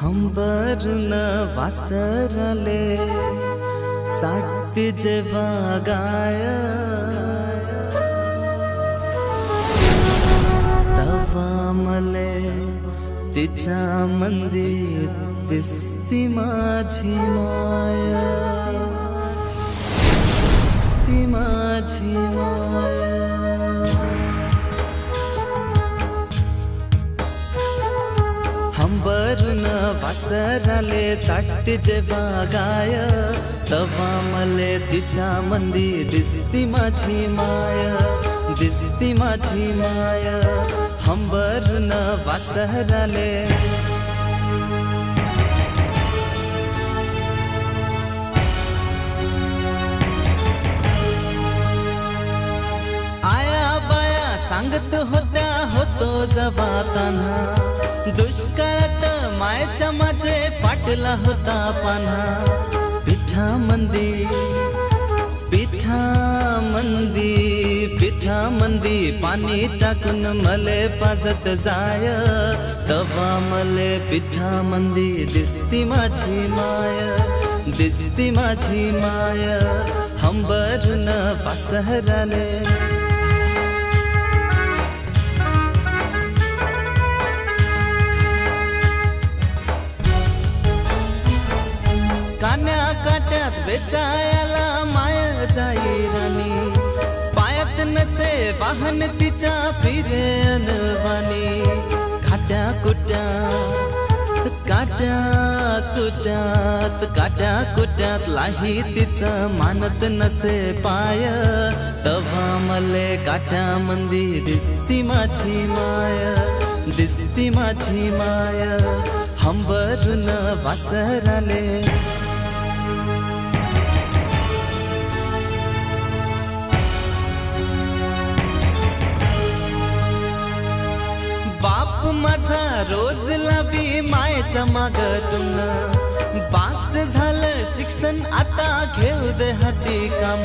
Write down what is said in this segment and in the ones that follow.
हंबरून वासरले साट्य जेव्हा गाय। तवा मले तिच्या मंदिर दिसती माझी माया। दिसती माझी माया हंबरून वासराले चाटते जेव्हा गाय तवा मले तिच्या मंदी दिसती माझी माया दिसती माझी माया. हंबरून वासराले आया बाया सांगत होत्या होतो जवाताना. काळात मायच्या माझे फाटला होता पाना पिठा मंदी पिठा मंदी पिठा मंदी. पाणी टाकून मले पाजत जाय. तवा मले पिठा मंदी. दिसती माझी माय दिसती माझी माय. हंबरून पासहराले काट्यात वेचायला माय जाई राणी पायात नसे वाहन तिच्या फिरे अनवानी खाट्या कुट्या काट्या कुट्यात काट्या कुट्यात लाही तिचं मानत नसे पाय. तवा मले काट्या मंदी दिसती माझी माय दिसती माझी माय. हंबरून वासराले माझा रोज लावी मायच्या मागटून बास झालं शिक्षण आता घेऊ दे हाती काम.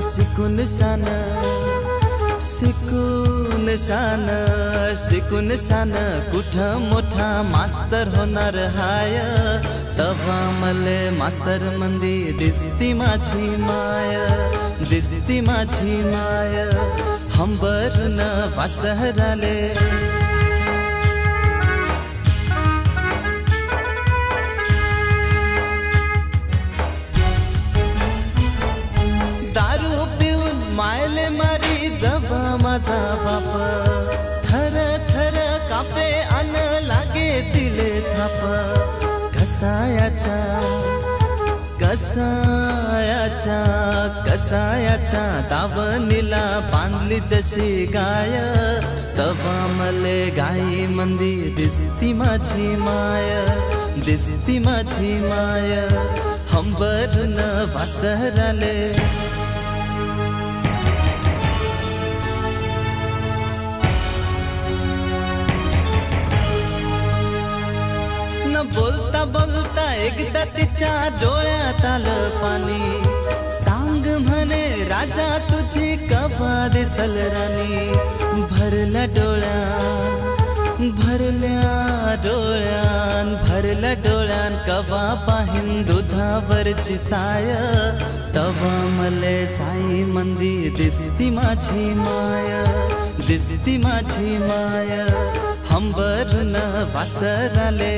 शिकून शान शिकून शान शिकून शान. कुठं मोठा मास्तर होणार हाय? तवा मले मास्तर मंदी दिसती माझी माय दिसती माझी माय. हंबरून वासहराले माझा बाप. थर थर कापे अन लागे तिले थाप. कसायाच्या कसायाच्या कसायाच्या दावणीला बांधली जशी गाय. तवा मले गाई मंदी दिसती माझी माय दिसती माझी माय. हंबरून वासराले बोलता बोलता एकदा तिच्या डोळ्यात आलं पाणी. सांग म्हणे राजा तुझी कपा दिसल राणी? भरल्या डोळ्या भरल्या डोळ्यान भरल्या डोळ्यान कवा पाहिन दुधावरची साय? तवा मले साई मंदी दिसती माझी माय दिसती माझी माय. हंबरून वासराले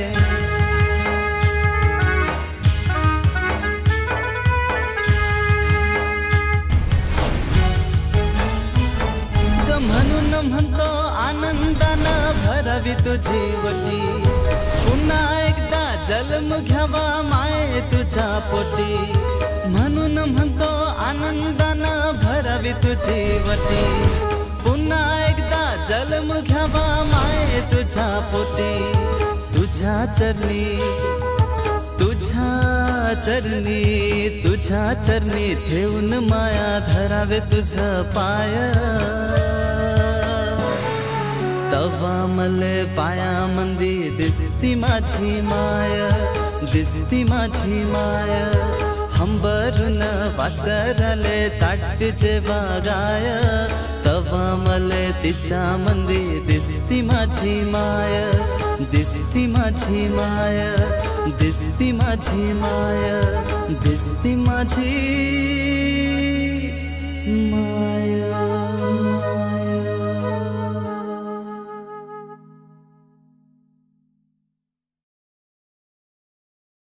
म्हणून म्हणतो आनंदानं भरावी तुझी वटी. पुन्हा एकदा जन्म घ्यावा माय तुझ्या पोटी. म्हणून म्हणतो आनंदानं भरावी तुझी वटी. पुन्हा एकदा जन्म घ्यावा माय तुझ्या पोटी. तुझ्या चरणी तुझ्या चरणी तुझ्या चरणी ठेवून माया धरावे तुझ पाय. तवा मले पाया मंदी दिसती माझी माय दिसती माझी माय. हंबरून वासरले चाटते जेव्हा गाय. तवा मले तिच्या मंदी दिसती माझी माय दिसती माझी माय दिसती माझी माय दिसती माझी माय.